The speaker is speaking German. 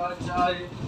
Polizei.